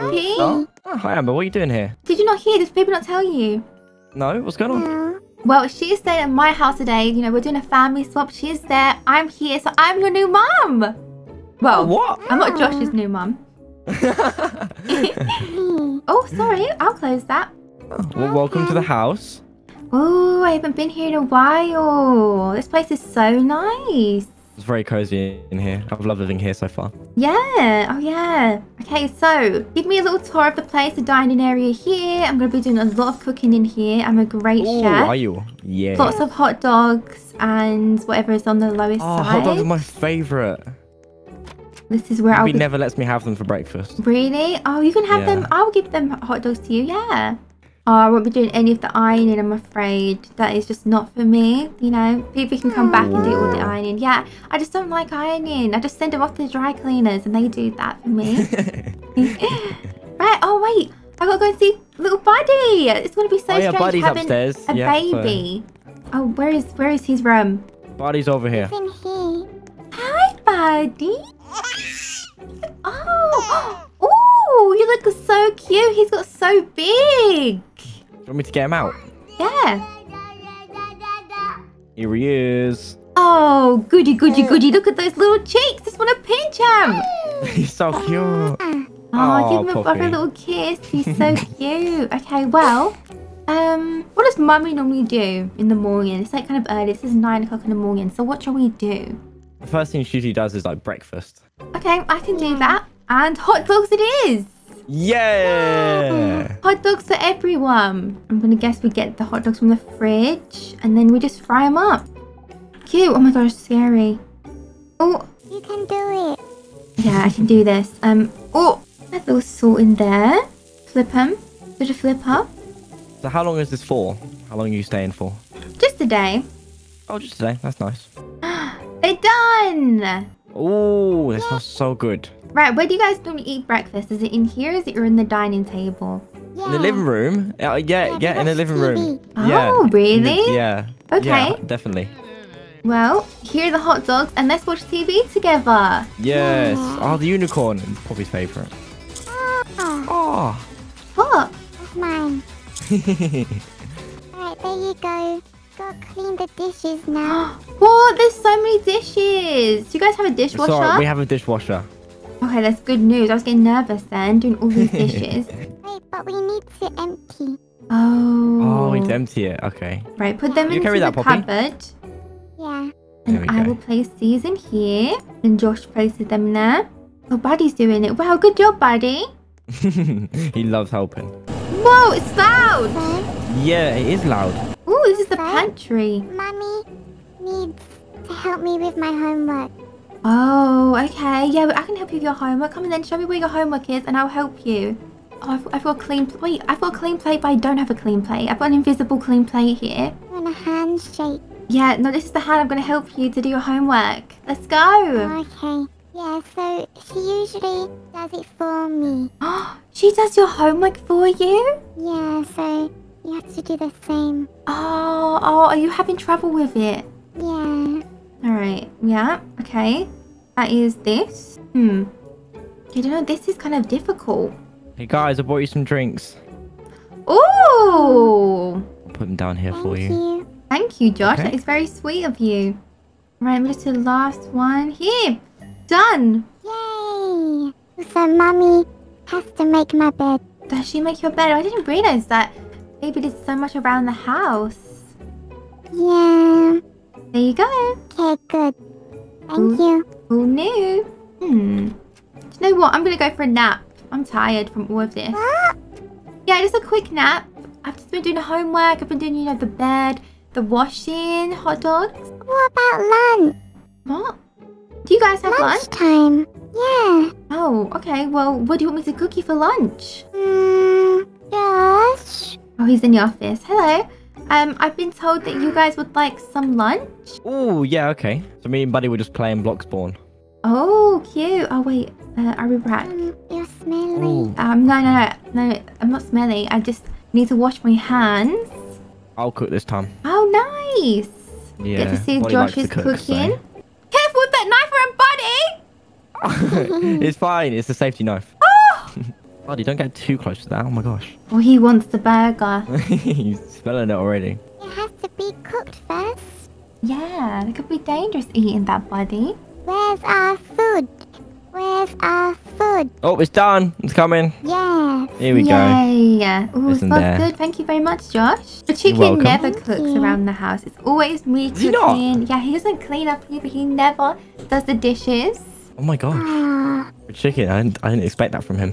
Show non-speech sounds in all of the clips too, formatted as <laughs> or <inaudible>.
Poppy. Oh, oh, hi Amber, what are you doing here? Did you not hear? Did people not tell you? No, what's going on? No. Well, she's staying at my house today. You know, we're doing a family swap. She's there. I'm here, so I'm your new mum. Well, Oh, what? I'm not Josh's new mum. <laughs> <laughs> oh, sorry. I'll close that. well, welcome to the house. Oh, I haven't been here in a while. This place is so nice. It's very cozy in here. I've loved living here so far. Yeah. Oh, yeah. Okay, so give me a little tour of the place, the dining area here. I'm going to be doing a lot of cooking in here. I'm a great Oh, chef. are you? Yeah. Lots of hot dogs and whatever is on the lowest oh, side. hot dogs are my favourite. This is where I'll He be. never lets me have them for breakfast. Really? Oh, you can have them. I'll give them hot dogs to you. Yeah. Oh, I won't be doing any of the ironing. I'm afraid that is just not for me. You know, people can come back and do all the ironing. Yeah, I just don't like ironing. I just send them off to the dry cleaners, and they do that for me. <laughs> right. Oh wait, I gotta go and see little Buddy. It's gonna be so Oh, yeah, strange Buddy's having upstairs. a Yeah, so- baby. Oh, where is where is his room? Buddy's over here. It's in here. Hi, Buddy. <gasps> Oh, <gasps> oh, you look so cute. He's got so big. Do you want me to get him out? Yeah. Here he is. Oh, goody, goody, goody. Look at those little cheeks. Just want to pinch him. <laughs> He's so cute. Oh, Aw, give him a, puppy. a little kiss. He's so <laughs> cute. Okay, well, um, what does mummy normally do in the morning? It's like kind of early. This is nine o'clock in the morning. So what shall we do? The first thing she usually does is like breakfast. Okay, I can do that. And hot dogs it is. Yeah. Hot dogs for everyone. I'm gonna guess we get the hot dogs from the fridge and then we just fry them up. Cute. Oh my gosh, scary. Oh, You can do it. yeah, I can do this. Um, oh, a little salt in there. Flip them. Bit of flip up. So how long is this for? How long are you staying for? Just a day. Oh, just today. That's nice. <gasps> They're done. Oh, this smells so good. Right, where do you guys normally eat breakfast? Is it in here? Or is it in the dining table? Yeah. In the living room? Uh, yeah, Yeah, yeah, in the living room. TV. Yeah. Oh, in the- really? yeah. Okay. Yeah, definitely. Well, here are the hot dogs and let's watch TV together. Yes. Oh, the unicorn. Poppy's favourite. Oh, Oh. What? that's mine. <laughs> Alright, there you go. Go clean the dishes now. <gasps> What? There's so many dishes. Do you guys have a dishwasher? Sorry, we have a dishwasher. Okay, that's good news. I was getting nervous then, doing all these dishes. <laughs> Wait, but we need to empty. oh. Oh, we need to empty it. Okay. Right, put them You into carry the that, Poppy? cupboard. Yeah. There we And I go. will place these in here. And Josh places them in there. Oh, Buddy's doing it. Wow, good job, Buddy. <laughs> he loves helping. Whoa, it's loud. So, Yeah, it is loud. Oh, this is the Huh? pantry. Mommy needs to help me with my homework. Oh, okay. Yeah, but I can help you with your homework. Come and then show me where your homework is and I'll help you. Oh, I've, I've got a clean... pl- Wait, I've got a clean plate, but I don't have a clean plate. I've got an invisible clean plate here. I want a handshake. Yeah, no, this is the hand I'm going to help you to do your homework. Let's go. Okay. Yeah, so she usually does it for me. <gasps> she does your homework for you? Yeah, so you have to do the same. Oh, oh, are you having trouble with it? Yeah. All right. Yeah. Okay. That is this. Hmm. I don't know. This is kind of difficult. Hey guys, I bought you some drinks. Oh! I'll put them down here for Thank you. you. Thank you, Josh. Okay. That is very sweet of you. Right. I'm just the last one here. Done. Yay! So mommy has to make my bed. Does she make your bed? I didn't realize that. Baby did so much around the house. Yeah. There you go. Okay, good. Thank Mm. you. All new. Hmm. Do you know what? I'm gonna go for a nap. I'm tired from all of this. What? Yeah, just a quick nap. I've just been doing the homework. I've been doing, you know, the bed, the washing, hot dogs. What about lunch? What? Do you guys have lunch? time? Yeah. Oh, okay. Well, what do you want me to cook you for lunch? Hmm. Josh. Oh, he's in the office. Hello. Um, I've been told that you guys would like some lunch. Oh, yeah, okay. So me and Buddy were just playing block spawn. Oh, cute. Oh, wait. Uh, I'll be back. Um, you're smelly. Um, no, no, no, no. I'm not smelly. I just need to wash my hands. I'll cook this time. Oh, nice. Yeah. Get to see if Buddy Josh likes to is cook, cooking. so- Careful with that knife or a buddy. <laughs> it's fine. It's a safety knife. Oh, Buddy, don't get too close to that. Oh my gosh. Oh, he wants the burger. <laughs> He's smelling it already. It has to be cooked first. Yeah, it could be dangerous eating that, buddy. Where's our food? Where's our food? Oh, it's done. It's coming. Yes. Here we go. Yay! Ooh, Listen smells there. good. Thank you very much, Josh. The chicken welcome. never Thank cooks you. around the house. It's always me Does he not? cooking. Yeah, he doesn't clean up either. He never does the dishes. Oh my gosh. Ah, The chicken. I didn't, I didn't expect that from him.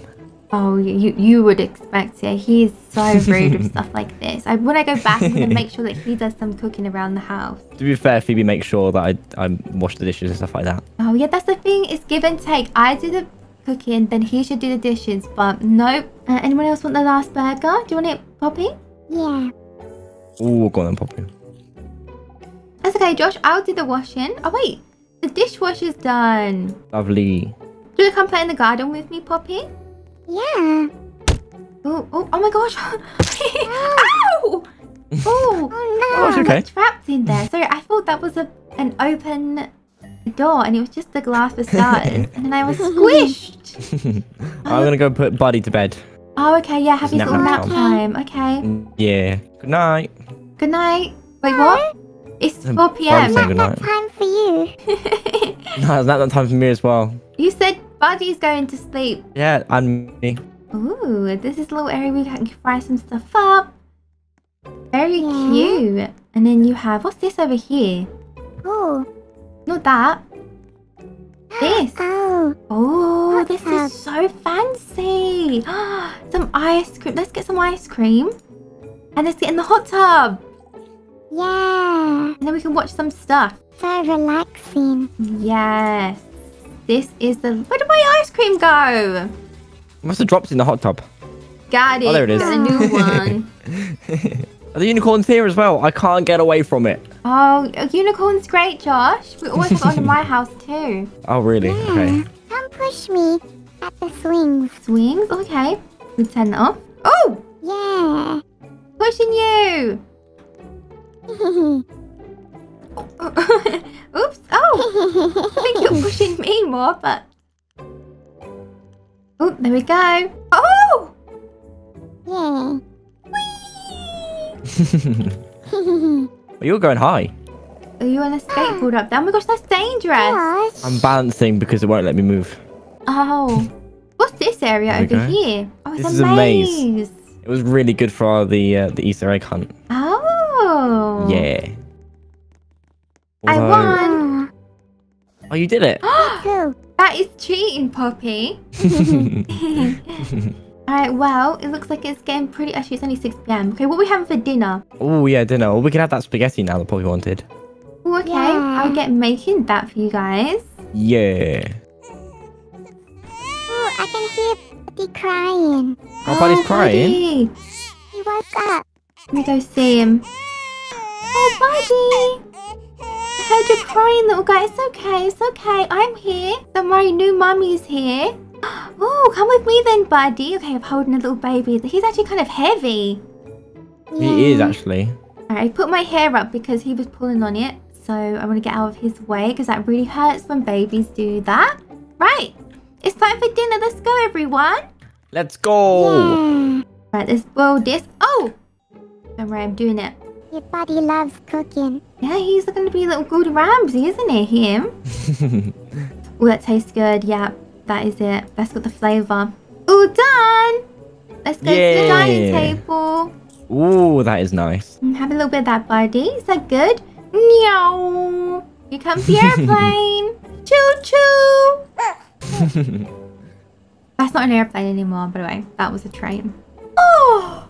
Oh, you you would expect it. He is so rude with stuff like this. I when I go back, I'm gonna make sure that he does some cooking around the house. To be fair, Phoebe makes sure that I, I wash the dishes and stuff like that. Oh yeah, that's the thing. It's give and take. I do the cooking, then he should do the dishes. But nope. Uh, anyone else want the last burger? Do you want it, Poppy? yeah. Ooh, go on then, Poppy. That's okay, Josh. I'll do the washing. Oh wait, the dishwasher's done. Lovely. Do you want to come play in the garden with me, Poppy? Yeah. Oh, oh, oh my gosh! <laughs> Ow! Oh, <laughs> Oh Oh, no. it's okay. trapped in there. Sorry, I thought that was a an open door, and it was just the glass for starters, <laughs> and then I was squished. I'm gonna go put Buddy to bed. Oh, okay, yeah, It's little nap time. Okay. Yeah. Good night. Good night. Wait, what? It's Um, 4 p.m. Not that time for you. No, it's not that time for me as well. you said Buddy's going to sleep. Yeah, and me. Ooh, this is a little area we can fry some stuff up. Very Yeah. cute. And then you have, what's this over here? Oh. Not that. <gasps> Oh. This. Oh. Oh, this tub. is so fancy. <gasps> some ice cream. Let's get some ice cream. And let's get in the hot tub. Yeah. And then we can watch some stuff. So relaxing. Yes. This is the... Where did my ice cream go? Must have dropped in the hot tub. Got it. Oh, there it is. Got a new <laughs> one. <laughs> Are the unicorns here as well? I can't get away from it. oh, a unicorn's great, Josh. We always have one in my <laughs> house too. Oh, really? Hmm. Okay. Yeah. Come push me at the swings. Swings? Okay. We turn that off. Oh! Yeah. Pushing you! <laughs> Oops. Oh! I think you're pushing me more, but... Oh, there we go. Oh! yeah. <laughs> You're going high. Are you on a skateboard up there? Oh my gosh, that's dangerous. Gosh. I'm balancing because it won't let me move. Oh. What's this area over go. here? Oh, it's This a is a maze. maze. It was really good for the uh, the Easter egg hunt. Oh. Yeah. I won. Oh, you did it. <gasps> Cool. That is cheating, Poppy. <laughs> <laughs> Alright, well, it looks like it's getting pretty... Actually, it's only 6 p.m. Okay, what are we having for dinner? oh yeah, dinner. Well, we can have that spaghetti now that Poppy wanted. Oh, okay. Yeah. I'll get making that for you guys. Yeah. Oh, I can hear Buddy crying. Oh, Buddy's oh, crying. Buddy. He woke up. Let me go see him. Oh, Buddy. I heard you crying, little guy. It's okay. It's okay. I'm here. Don't worry, new mummy's here. <gasps> Oh, come with me then, Buddy. Okay, I'm holding a little baby. He's actually kind of heavy. He is actually. I put my hair up because he was pulling on it. So I want to get out of his way because that really hurts when babies do that. Right, it's time for dinner. Let's go, everyone. Let's go. Yeah. Right, let's boil this. Oh! Don't worry, I'm doing it. Your buddy loves cooking. Yeah, he's going to be a little Gordon Ramsay, isn't he? Him. <laughs> Oh, that tastes good. Yeah, that is it. That's got the flavour. All done! Let's go to the dining table. Ooh, that is nice. Mm, Have a little bit of that, buddy. Is that good? Meow. Here comes the airplane. <laughs> choo choo. <laughs> That's not an airplane anymore, by the way. That was a train. Oh!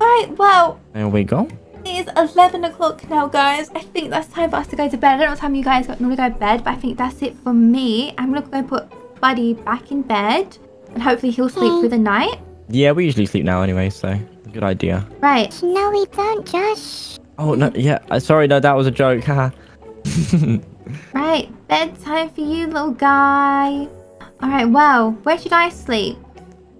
Alright, well, There we go. It is 11 o'clock now, guys. I think that's time for us to go to bed. I don't know what time you guys got normally go to bed, but I think that's it for me. I'm going to go put Buddy back in bed, and hopefully he'll sleep Okay. through the night. Yeah, we usually sleep now anyway, so good idea. Right. No, we don't, Josh. Oh no, yeah. uh, Sorry, no, that was a joke. Haha. <laughs> Right, bedtime for you, little guy. All right, well, where should I sleep?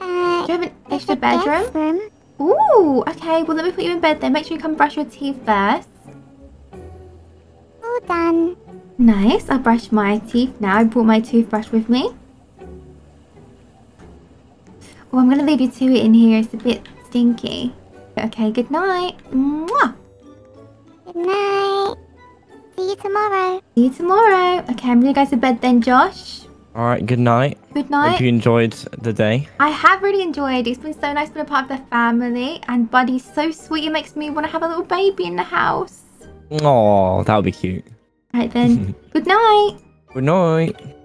Uh, Do you have an extra bedroom? bathroom. Ooh, okay. Well, let me put you in bed then. Make sure you come brush your teeth first. All done. Nice. I'll brush my teeth now. I brought my toothbrush with me. Oh, I'm gonna leave you to it in here. It's a bit stinky. Okay, good night. Mwah. Good night. See you tomorrow. See you tomorrow. Okay, I'm gonna go to bed then, Josh. All right. Good night. Good night. Hope you enjoyed the day. I have really enjoyed it. It's been so nice to be a part of the family. And Buddy's so sweet. It makes me want to have a little baby in the house. Oh, that would be cute. Right then. <laughs> good night. Good night.